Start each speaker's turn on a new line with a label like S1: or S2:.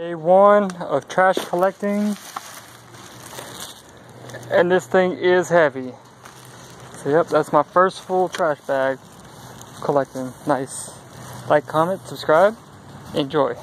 S1: Day one of trash collecting. And this thing is heavy. So yep, that's my first full trash bag collecting. Nice. Like, comment, subscribe, enjoy.